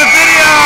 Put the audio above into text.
the video!